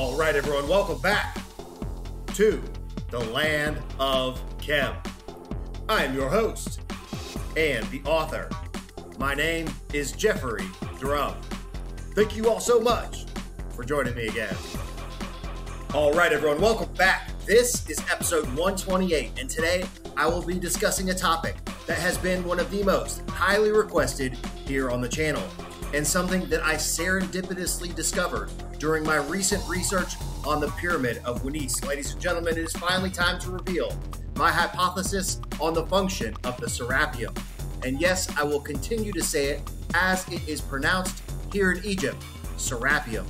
All right, everyone, welcome back to the land of Chem. I am your host and the author. My name is Jeffrey Drum. Thank you all so much for joining me again. All right, everyone, welcome back. This is episode 128, and today I will be discussing a topic that has been one of the most highly requested here on the channel, and something that I serendipitously discovered during my recent research on the Pyramid of Wenese. Ladies and gentlemen, it is finally time to reveal my hypothesis on the function of the Serapeum. And yes, I will continue to say it as it is pronounced here in Egypt, Serapeum.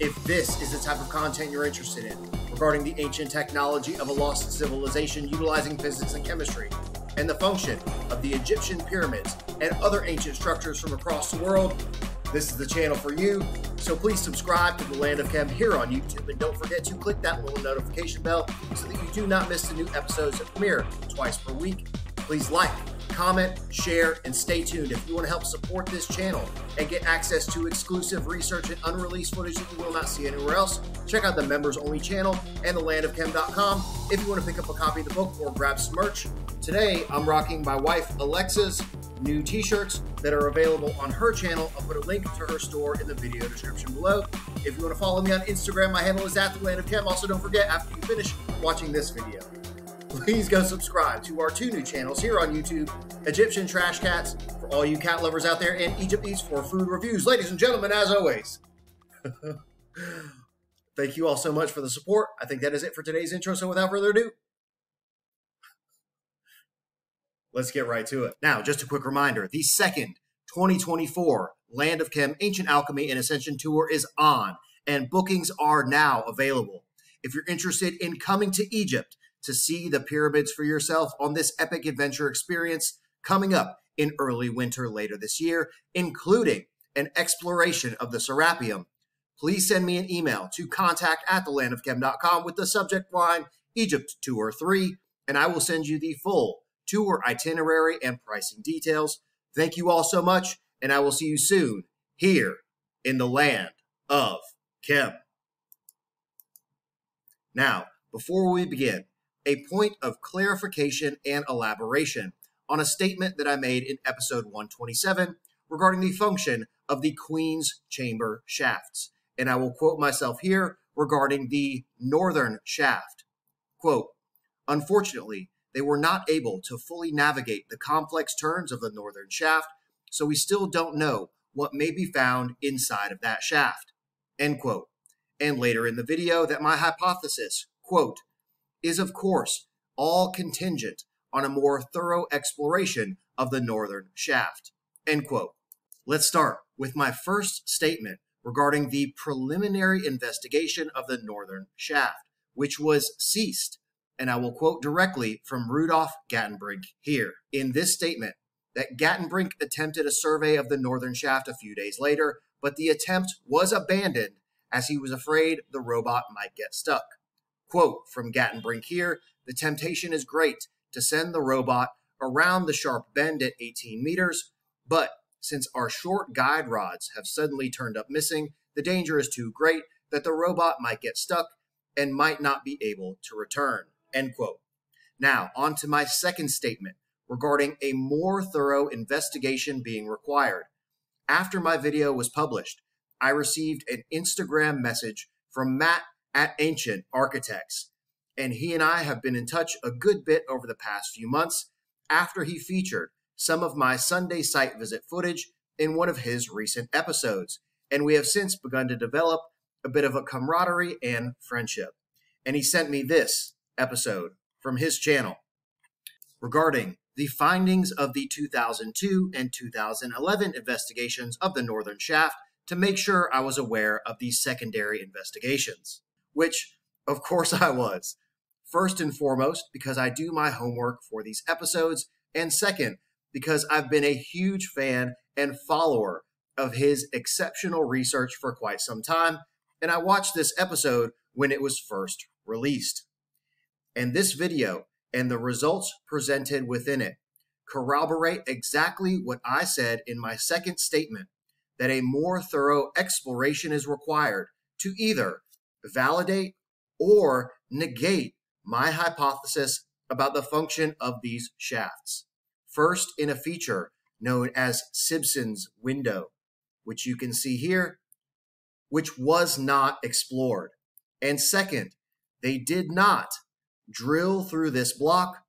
If this is the type of content you're interested in regarding the ancient technology of a lost civilization utilizing physics and chemistry, and the function of the Egyptian pyramids and other ancient structures from across the world, this is the channel for you. So please subscribe to the Land of Chem here on YouTube and don't forget to click that little notification bell so that you do not miss the new episodes that premiere twice per week. Please like, comment, share, and stay tuned if you want to help support this channel and get access to exclusive research and unreleased footage that you will not see anywhere else. Check out the members only channel and the landofchem.com if you want to pick up a copy of the book or grab some merch. Today, I'm rocking my wife Alexa's new t-shirts that are available on her channel. I'll put a link to her store in the video description below. If you want to follow me on Instagram, my handle is at the land of Chem. Also, don't forget after you finish watching this video, please go subscribe to our two new channels here on YouTube, Egyptian Trash Cats for all you cat lovers out there, and Egypt Eats for food reviews. Ladies and gentlemen, as always, thank you all so much for the support. I think that is it for today's intro. So without further ado, let's get right to it. Now, just a quick reminder the second 2024 Land of Chem Ancient Alchemy and Ascension Tour is on, and bookings are now available. If you're interested in coming to Egypt to see the pyramids for yourself on this epic adventure experience coming up in early winter later this year, including an exploration of the Serapeum, please send me an email to contact at thelandofchem.com with the subject line Egypt Tour 3, and I will send you the full tour itinerary and pricing details. Thank you all so much, and I will see you soon here in the land of Chem. Now, before we begin, a point of clarification and elaboration on a statement that I made in episode 127 regarding the function of the Queen's Chamber shafts. And I will quote myself here regarding the northern shaft. Quote, Unfortunately, they were not able to fully navigate the complex turns of the northern shaft, so we still don't know what may be found inside of that shaft. End quote. And later in the video, that my hypothesis, quote, is of course all contingent on a more thorough exploration of the northern shaft. End quote. Let's start with my first statement regarding the preliminary investigation of the northern shaft, which was ceased and I will quote directly from Rudolf Gantenbrink here in this statement that Gantenbrink attempted a survey of the northern shaft a few days later, but the attempt was abandoned as he was afraid the robot might get stuck. Quote from Gantenbrink here The temptation is great to send the robot around the sharp bend at 18 meters, but since our short guide rods have suddenly turned up missing, the danger is too great that the robot might get stuck and might not be able to return. End quote. Now, on to my second statement regarding a more thorough investigation being required. After my video was published, I received an Instagram message from Matt at Ancient Architects, and he and I have been in touch a good bit over the past few months after he featured some of my Sunday site visit footage in one of his recent episodes, and we have since begun to develop a bit of a camaraderie and friendship. And he sent me this episode from his channel regarding the findings of the 2002 and 2011 investigations of the Northern Shaft to make sure I was aware of these secondary investigations, which, of course, I was. First and foremost, because I do my homework for these episodes, and second, because I've been a huge fan and follower of his exceptional research for quite some time, and I watched this episode when it was first released. And this video and the results presented within it corroborate exactly what I said in my second statement that a more thorough exploration is required to either validate, or negate my hypothesis about the function of these shafts. First, in a feature known as Simpson's window, which you can see here, which was not explored. And second, they did not drill through this block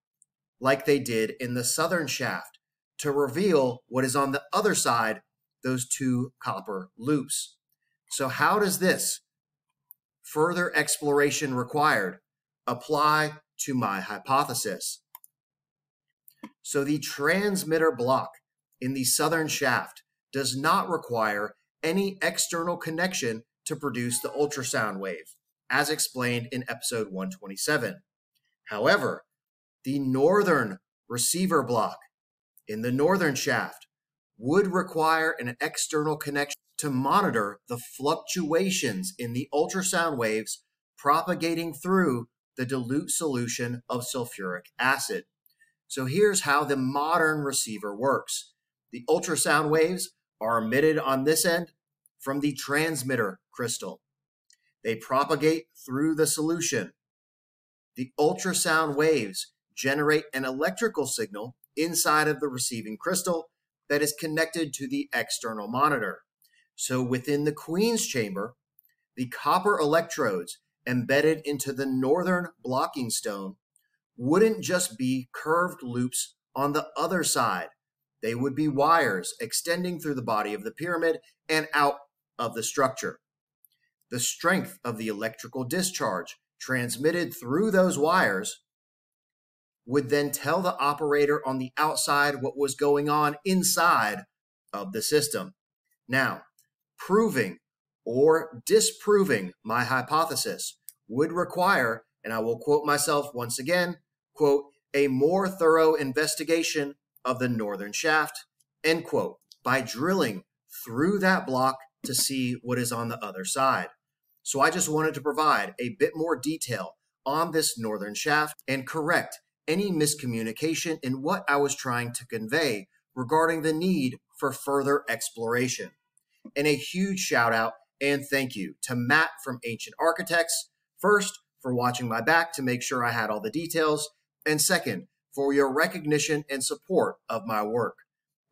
like they did in the southern shaft to reveal what is on the other side, those two copper loops. So how does this further exploration required apply to my hypothesis? So the transmitter block in the southern shaft does not require any external connection to produce the ultrasound wave, as explained in episode 127. However, the northern receiver block in the northern shaft would require an external connection to monitor the fluctuations in the ultrasound waves propagating through the dilute solution of sulfuric acid. So here's how the modern receiver works. The ultrasound waves are emitted on this end from the transmitter crystal. They propagate through the solution. The ultrasound waves generate an electrical signal inside of the receiving crystal that is connected to the external monitor. So within the Queen's chamber, the copper electrodes embedded into the northern blocking stone wouldn't just be curved loops on the other side. They would be wires extending through the body of the pyramid and out of the structure. The strength of the electrical discharge transmitted through those wires would then tell the operator on the outside what was going on inside of the system. Now, proving or disproving my hypothesis would require, and I will quote myself once again, quote, a more thorough investigation of the northern shaft, end quote, by drilling through that block to see what is on the other side. So I just wanted to provide a bit more detail on this northern shaft and correct any miscommunication in what I was trying to convey regarding the need for further exploration. And a huge shout out and thank you to Matt from Ancient Architects, first, for watching my back to make sure I had all the details, and second, for your recognition and support of my work.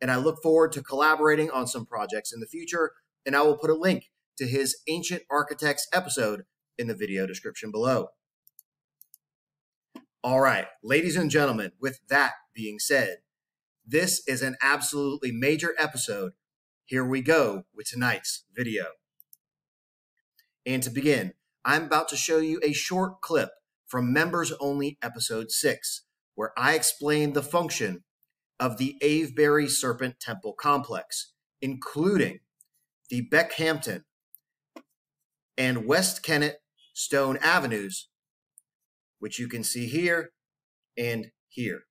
And I look forward to collaborating on some projects in the future, and I will put a link to his Ancient Architects episode in the video description below. All right, ladies and gentlemen, with that being said, this is an absolutely major episode. Here we go with tonight's video. And to begin, I'm about to show you a short clip from Members Only Episode 6, where I explain the function of the Avebury Serpent Temple Complex, including the Beckhampton and West Kennet Stone Avenues, which you can see here and here,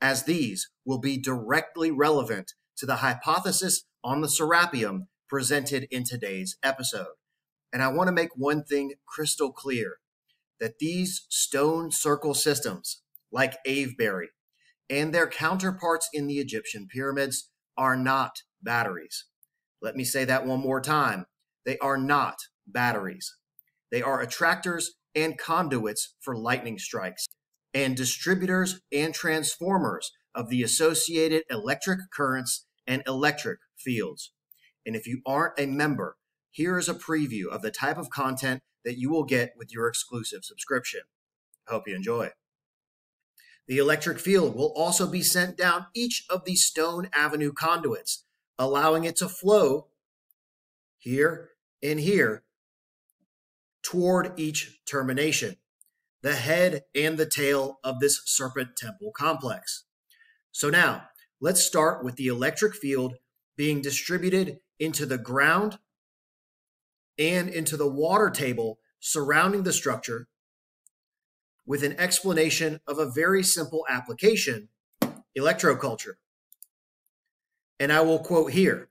as these will be directly relevant to the hypothesis on the Serapeum presented in today's episode. And I want to make one thing crystal clear that these stone circle systems, like Avebury, and their counterparts in the Egyptian pyramids, are not batteries. Let me say that one more time. They are not batteries. They are attractors and conduits for lightning strikes, and distributors and transformers of the associated electric currents and electric fields. And if you aren't a member, here is a preview of the type of content that you will get with your exclusive subscription. I hope you enjoy. The electric field will also be sent down each of the Stone Avenue conduits, allowing it to flow here and here toward each termination, the head and the tail of this serpent temple complex. So now, let's start with the electric field being distributed into the ground and into the water table surrounding the structure with an explanation of a very simple application, electroculture. And I will quote here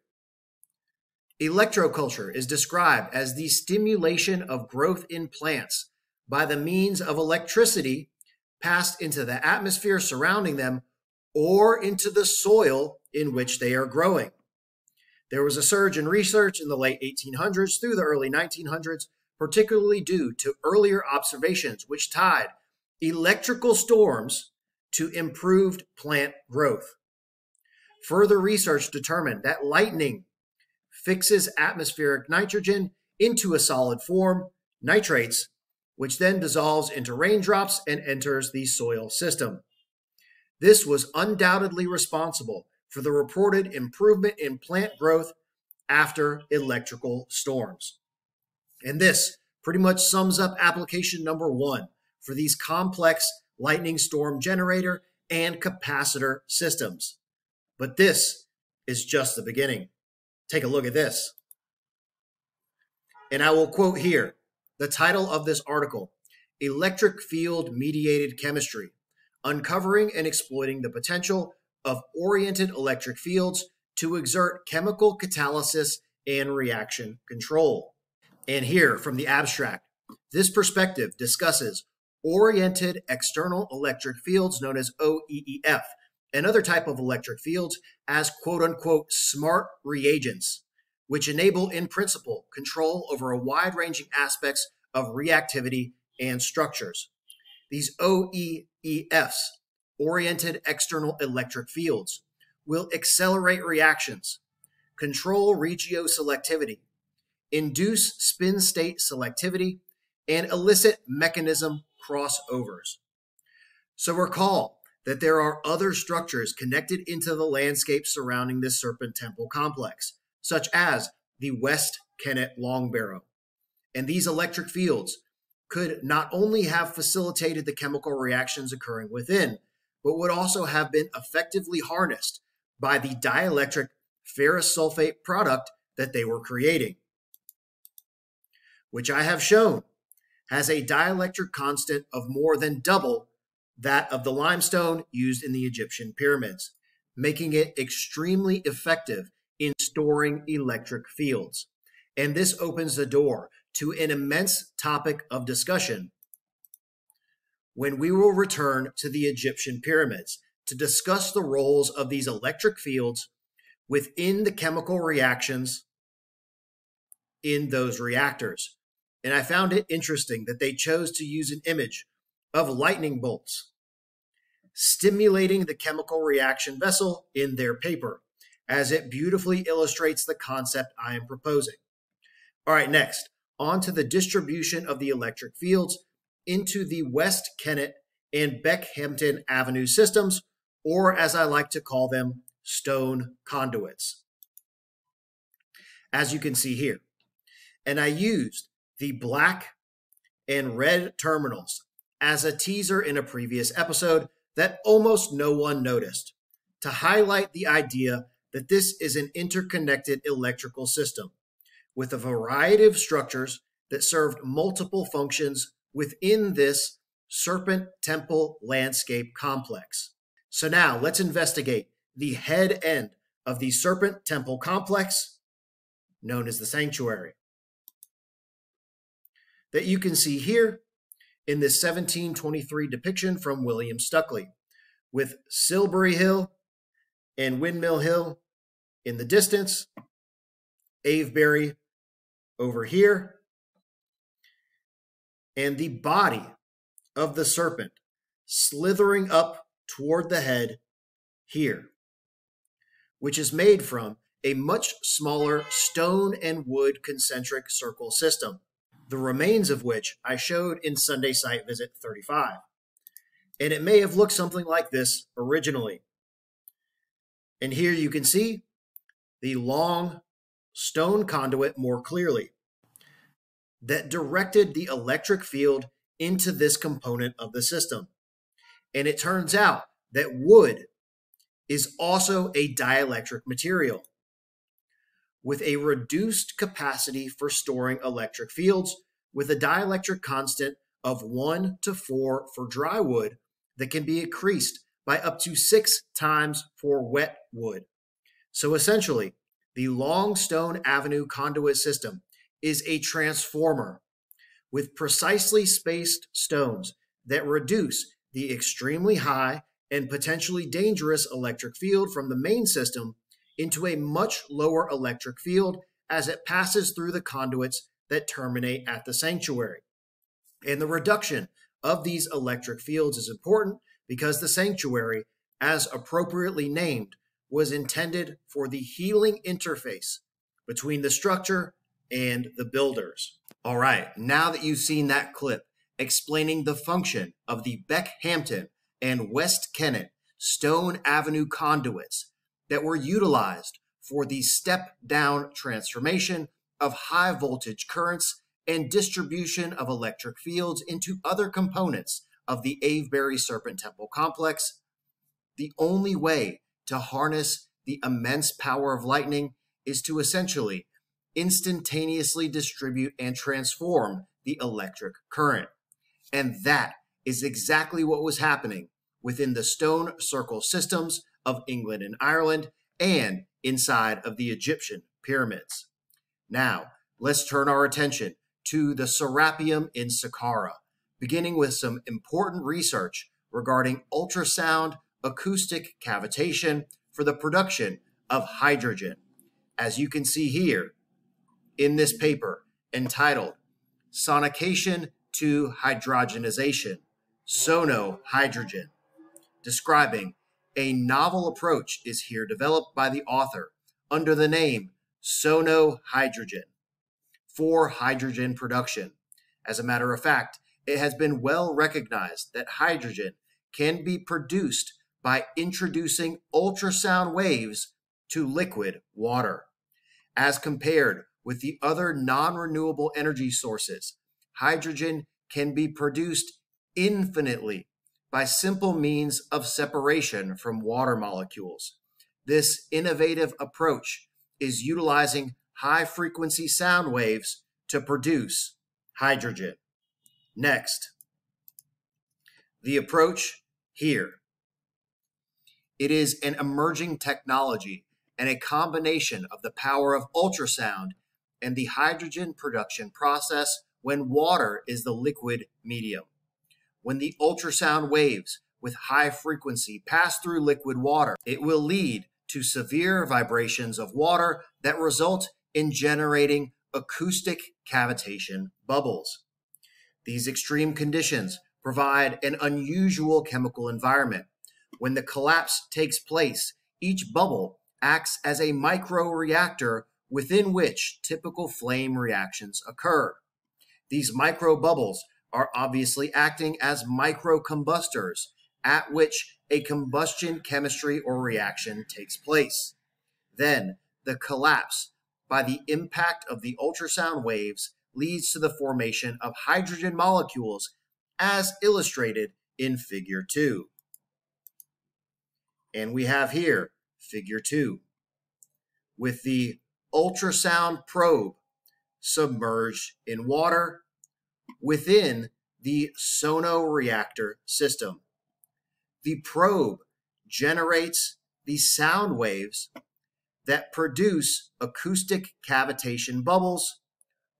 Electroculture is described as the stimulation of growth in plants by the means of electricity passed into the atmosphere surrounding them or into the soil in which they are growing. There was a surge in research in the late 1800s through the early 1900s particularly due to earlier observations which tied electrical storms to improved plant growth. Further research determined that lightning fixes atmospheric nitrogen into a solid form, nitrates, which then dissolves into raindrops and enters the soil system. This was undoubtedly responsible for the reported improvement in plant growth after electrical storms. And this pretty much sums up application number one for these complex lightning storm generator and capacitor systems. But this is just the beginning. Take a look at this. And I will quote here the title of this article Electric Field Mediated Chemistry Uncovering and Exploiting the Potential of Oriented Electric Fields to Exert Chemical Catalysis and Reaction Control. And here from the abstract, this perspective discusses oriented external electric fields known as OEEF and other type of electric fields as quote unquote smart reagents, which enable in principle control over a wide ranging aspects of reactivity and structures. These OEEFs, oriented external electric fields, will accelerate reactions, control regioselectivity, induce spin state selectivity, and elicit mechanism crossovers. So recall that there are other structures connected into the landscape surrounding this serpent temple complex, such as the West Kennet Long Barrow. And these electric fields could not only have facilitated the chemical reactions occurring within, but would also have been effectively harnessed by the dielectric ferrous sulfate product that they were creating, which I have shown has a dielectric constant of more than double that of the limestone used in the Egyptian pyramids, making it extremely effective in storing electric fields. And this opens the door to an immense topic of discussion when we will return to the Egyptian pyramids to discuss the roles of these electric fields within the chemical reactions in those reactors. And I found it interesting that they chose to use an image of lightning bolts stimulating the chemical reaction vessel in their paper, as it beautifully illustrates the concept I am proposing. All right, next, on to the distribution of the electric fields into the West Kennet and Beckhampton Avenue systems, or as I like to call them, stone conduits. As you can see here. And I used the black and red terminals as a teaser in a previous episode that almost no one noticed to highlight the idea that this is an interconnected electrical system with a variety of structures that served multiple functions within this Serpent Temple landscape complex. So now let's investigate the head end of the Serpent Temple complex, known as the sanctuary that you can see here in this 1723 depiction from William Stukeley, with Silbury Hill and Windmill Hill in the distance, Avebury over here, and the body of the serpent slithering up toward the head here, which is made from a much smaller stone and wood concentric circle system the remains of which I showed in Sunday Site Visit 35. And it may have looked something like this originally. And here you can see the long stone conduit more clearly that directed the electric field into this component of the system. And it turns out that wood is also a dielectric material with a reduced capacity for storing electric fields with a dielectric constant of 1 to 4 for dry wood that can be increased by up to six times for wet wood. So essentially, the Long Stone Avenue conduit system is a transformer with precisely spaced stones that reduce the extremely high and potentially dangerous electric field from the main system into a much lower electric field as it passes through the conduits that terminate at the sanctuary. And the reduction of these electric fields is important because the sanctuary, as appropriately named, was intended for the healing interface between the structure and the builders. All right, now that you've seen that clip explaining the function of the Beckhampton and West Kennet Stone Avenue conduits that were utilized for the step down transformation of high voltage currents and distribution of electric fields into other components of the Avebury Serpent Temple complex, the only way to harness the immense power of lightning is to essentially instantaneously distribute and transform the electric current. And that is exactly what was happening within the stone circle systems of England and Ireland and inside of the Egyptian pyramids. Now, let's turn our attention to the Serapeum in Saqqara, beginning with some important research regarding ultrasound acoustic cavitation for the production of hydrogen. As you can see here in this paper entitled Sonication to Hydrogenization, Sono Hydrogen, describing a novel approach is here developed by the author under the name Sono Hydrogen for hydrogen production. As a matter of fact, it has been well recognized that hydrogen can be produced by introducing ultrasound waves to liquid water. As compared with the other non renewable energy sources, hydrogen can be produced infinitely by simple means of separation from water molecules. This innovative approach is utilizing high frequency sound waves to produce hydrogen. Next, the approach here. It is an emerging technology and a combination of the power of ultrasound and the hydrogen production process when water is the liquid medium. When the ultrasound waves with high frequency pass through liquid water, it will lead to severe vibrations of water that result in generating acoustic cavitation bubbles. These extreme conditions provide an unusual chemical environment. When the collapse takes place, each bubble acts as a microreactor within which typical flame reactions occur. These microbubbles are obviously acting as microcombustors at which a combustion chemistry or reaction takes place. Then the collapse by the impact of the ultrasound waves leads to the formation of hydrogen molecules as illustrated in figure 2. And we have here figure 2 with the ultrasound probe submerged in water within the sonoreactor system. The probe generates the sound waves that produce acoustic cavitation bubbles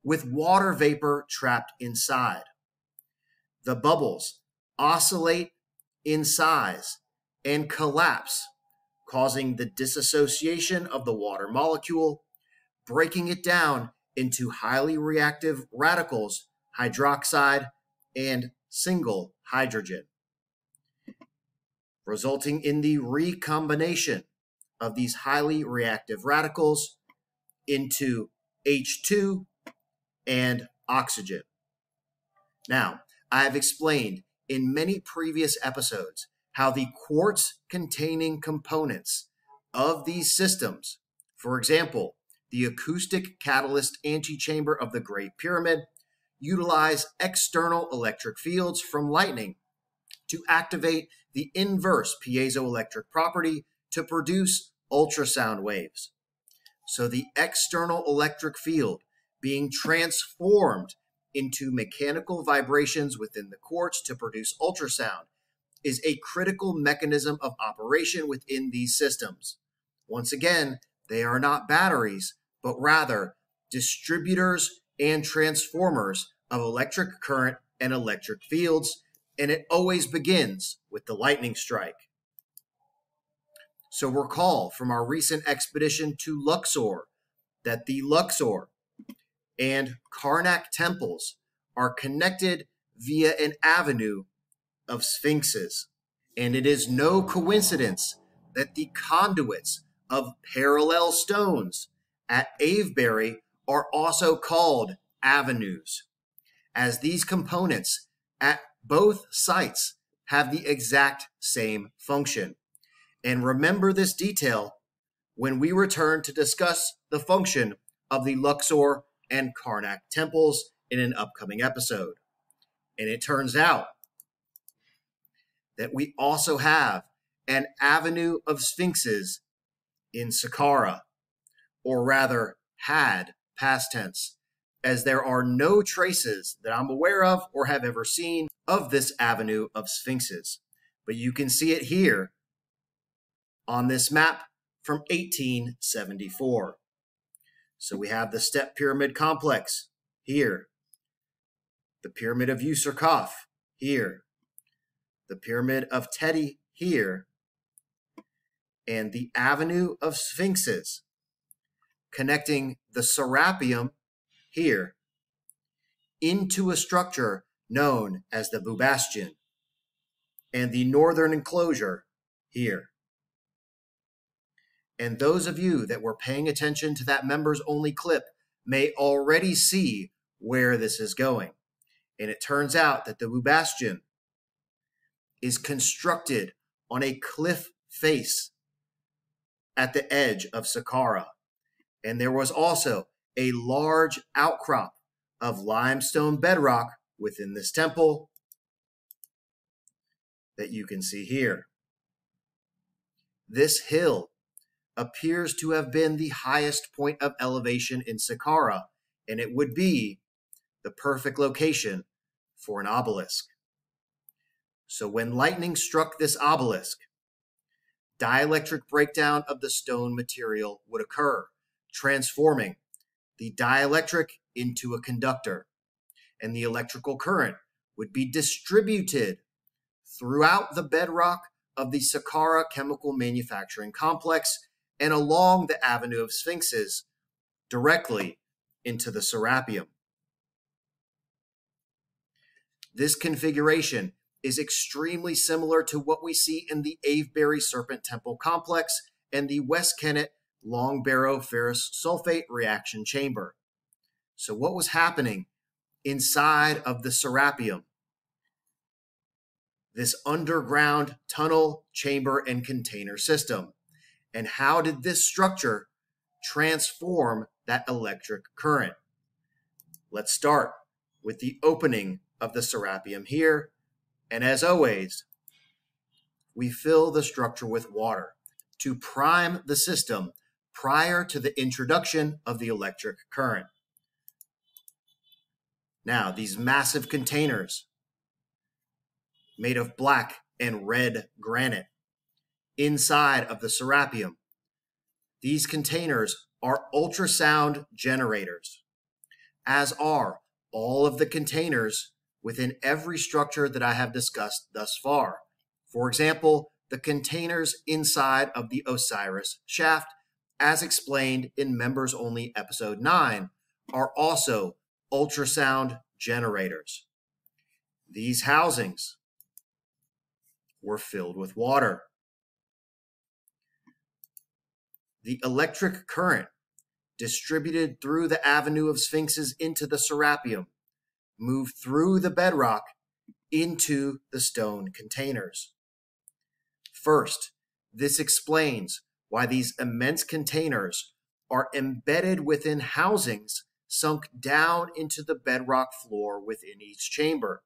with water vapor trapped inside. The bubbles oscillate in size and collapse, causing the dissociation of the water molecule, breaking it down into highly reactive radicals, hydroxide, and single hydrogen, resulting in the recombination of these highly reactive radicals into H2 and oxygen. Now, I have explained in many previous episodes how the quartz containing components of these systems, for example, the acoustic catalyst antechamber of the Great Pyramid, utilize external electric fields from lightning to activate the inverse piezoelectric property to produce ultrasound waves. So the external electric field being transformed into mechanical vibrations within the quartz to produce ultrasound is a critical mechanism of operation within these systems. Once again, they are not batteries, but rather distributors and transformers of electric current and electric fields, and it always begins with the lightning strike. So recall from our recent expedition to Luxor that the Luxor and Karnak temples are connected via an avenue of sphinxes. And it is no coincidence that the conduits of parallel stones at Avebury are also called avenues, as these components at both sites have the exact same function. And remember this detail when we return to discuss the function of the Luxor and Karnak temples in an upcoming episode. And it turns out that we also have an avenue of sphinxes in Saqqara, or rather, had past tense, as there are no traces that I'm aware of or have ever seen of this avenue of sphinxes. But you can see it here on this map from 1874. So we have the step pyramid complex here, the pyramid of Userkaf here, the pyramid of Teti here, and the avenue of sphinxes connecting the Serapeum here into a structure known as the Bubasteion and the northern enclosure here. And those of you that were paying attention to that members only clip may already see where this is going. And it turns out that the Bubasteion is constructed on a cliff face at the edge of Saqqara. And there was also a large outcrop of limestone bedrock within this temple that you can see here. This hill appears to have been the highest point of elevation in Saqqara, and it would be the perfect location for an obelisk. So when lightning struck this obelisk, dielectric breakdown of the stone material would occur, transforming the dielectric into a conductor, and the electrical current would be distributed throughout the bedrock of the Saqqara chemical manufacturing complex and along the Avenue of Sphinxes directly into the Serapeum. This configuration is extremely similar to what we see in the Avebury Serpent Temple complex and the West Kennet Long Barrow ferrous sulfate reaction chamber. So, what was happening inside of the Serapeum? This underground tunnel, chamber, and container system. And how did this structure transform that electric current? Let's start with the opening of the Serapeum here. And as always, we fill the structure with water to prime the system prior to the introduction of the electric current. Now, these massive containers made of black and red granite inside of the Serapeum. These containers are ultrasound generators, as are all of the containers within every structure that I have discussed thus far. For example, the containers inside of the Osiris shaft, as explained in Members Only Episode 9, are also ultrasound generators. These housings were filled with water. the electric current distributed through the avenue of sphinxes into the serapeum moved through the bedrock into the stone containers. First, this explains why these immense containers are embedded within housings sunk down into the bedrock floor within each chamber.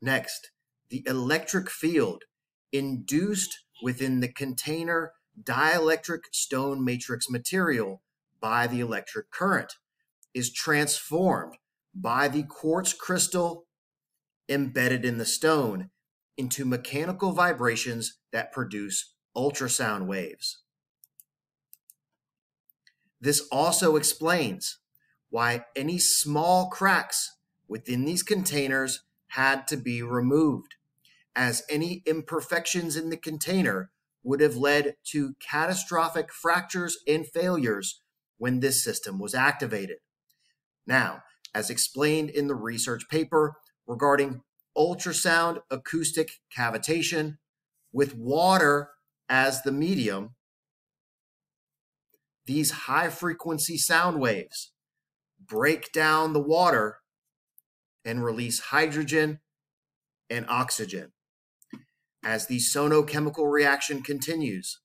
Next, the electric field induced within the container dielectric stone matrix material by the electric current is transformed by the quartz crystal embedded in the stone into mechanical vibrations that produce ultrasound waves. This also explains why any small cracks within these containers had to be removed, as any imperfections in the container would have led to catastrophic fractures and failures when this system was activated. Now, as explained in the research paper regarding ultrasound acoustic cavitation with water as the medium, these high frequency sound waves break down the water and release hydrogen and oxygen. As the sonochemical reaction continues,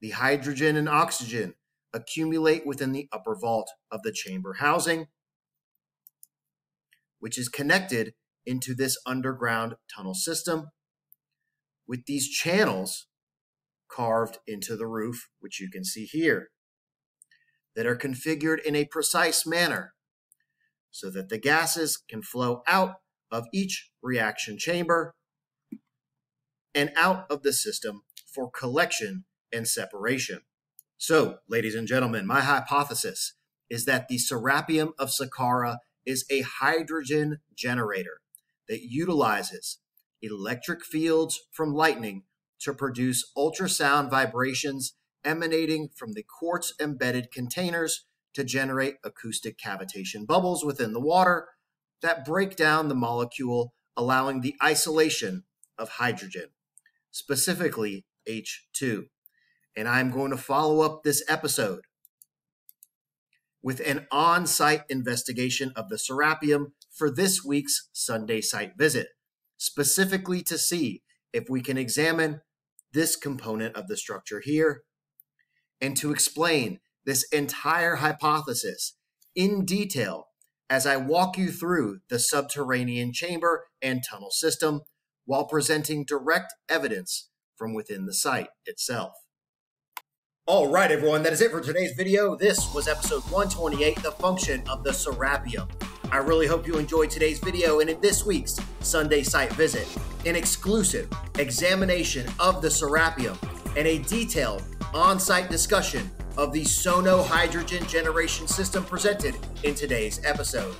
the hydrogen and oxygen accumulate within the upper vault of the chamber housing, which is connected into this underground tunnel system with these channels carved into the roof, which you can see here, that are configured in a precise manner so that the gases can flow out of each reaction chamber and out of the system for collection and separation. So, ladies and gentlemen, my hypothesis is that the Serapeum of Saqqara is a hydrogen generator that utilizes electric fields from lightning to produce ultrasound vibrations emanating from the quartz embedded containers to generate acoustic cavitation bubbles within the water that break down the molecule, allowing the isolation of hydrogen, specifically H2. And I'm going to follow up this episode with an on site investigation of the Serapeum for this week's Sunday site visit, specifically to see if we can examine this component of the structure here and to explain this entire hypothesis in detail as I walk you through the subterranean chamber and tunnel system while presenting direct evidence from within the site itself. All right, everyone, that is it for today's video. This was episode 128, The Function of the Serapeum. I really hope you enjoyed today's video and in this week's Sunday site visit, an exclusive examination of the Serapeum and a detailed on-site discussion of the Sono hydrogen generation system presented in today's episode.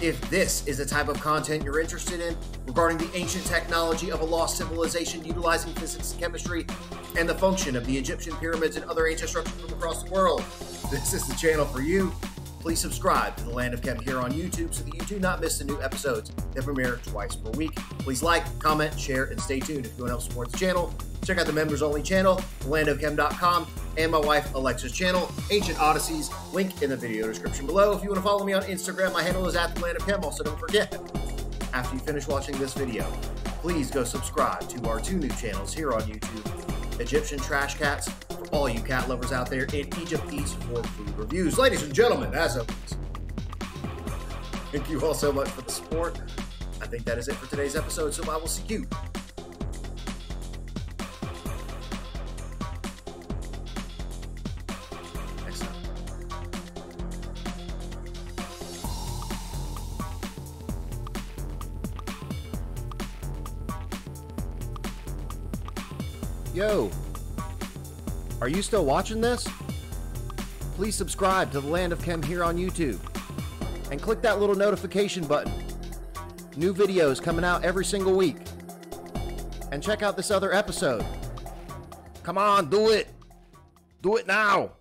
If this is the type of content you're interested in regarding the ancient technology of a lost civilization utilizing physics and chemistry and the function of the Egyptian pyramids and other ancient structures from across the world, this is the channel for you. Please subscribe to the Land of Chem here on YouTube so that you do not miss the new episodes that premiere twice per week. Please like, comment, share, and stay tuned if you want to help support the channel. Check out the members only channel, landofchem.com, and my wife Alexa's channel, Ancient Odysseys. Link in the video description below. If you want to follow me on Instagram, my handle is at the Land of Chem. Also, don't forget, after you finish watching this video, please go subscribe to our two new channels here on YouTube Egyptian Trash Cats all you cat lovers out there, in Egypt Eats for food reviews. Ladies and gentlemen, as always, thank you all so much for the support. I think that is it for today's episode, so I will see you are you still watching this? Please subscribe to the Land of Chem here on YouTube and click that little notification button. New videos coming out every single week. And check out this other episode. Come on, do it. Do it now.